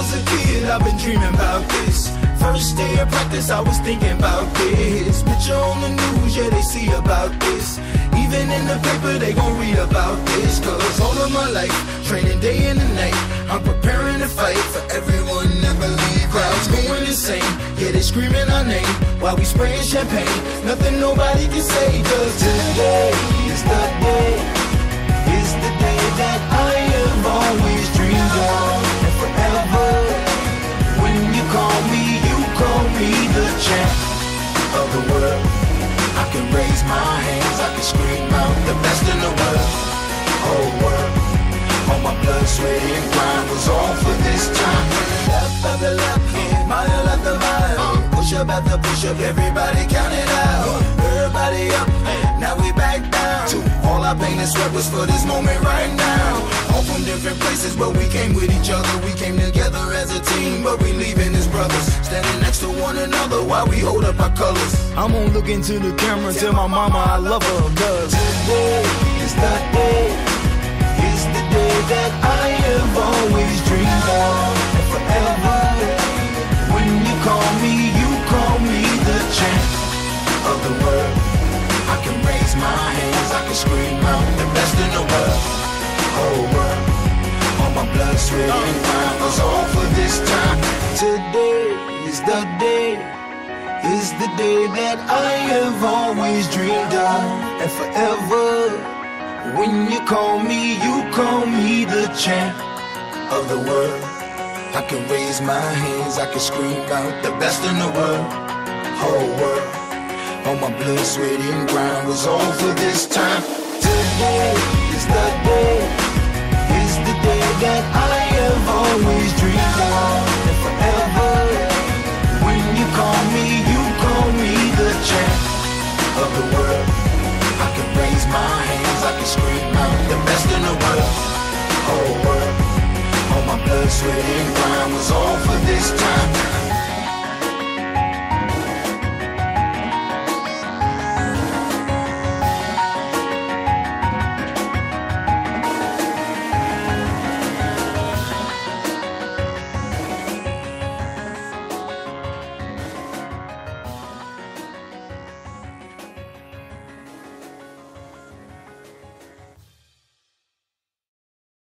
was a kid, I've been dreaming about this. First day of practice, I was thinking about this. Picture on the news, yeah, they see about this. Even in the paper, they gon' read about this. Cause all of my life, training day and night, I'm preparing to fight for everyone that believe. Crowds going insane, yeah, they screaming our name while we spraying champagne. Nothing nobody can say, cause today is the day, scream out the best in the world, whole world. All my blood, sweat, and grind was all for this time. Left after left, mile after mile. Push up after push up, everybody count it out. Everybody up, now we back down. All our pain and sweat was for this moment right now. All from different places, but we came with each other. We came together as a team, but we leaving another while we hold up our colors. I'm gonna look into the camera and tell my mama I love her. Cause today is the day, is the day that I have always dreamed of. And forever, when you call me, you call me the champ of the world. I can raise my hands, I can scream out the best in the world, whole world. All my blood, sweat, and grind was all for this time. Today is the day, is the day that I have always dreamed of, and forever. When you call me, you call me the champ of the world. I can raise my hands, I can scream out the best in the world, whole world. All my blood, sweat, and grind was all for this time. Today the best in the world, whole world. All my blood, sweat, and grind was all for this time.